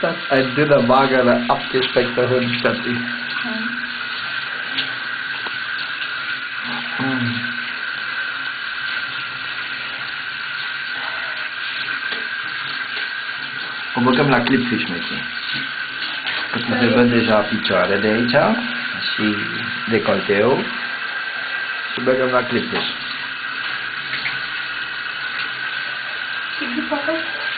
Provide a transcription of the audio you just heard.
das ein dünner, magerer, abgespeckter Hund statt ich. Ja. Mm. Kumbuka mna clipfish meki. Tunaweza deja pichare de aici și decolteu. Și băgăm la clipfish. tipo de papel.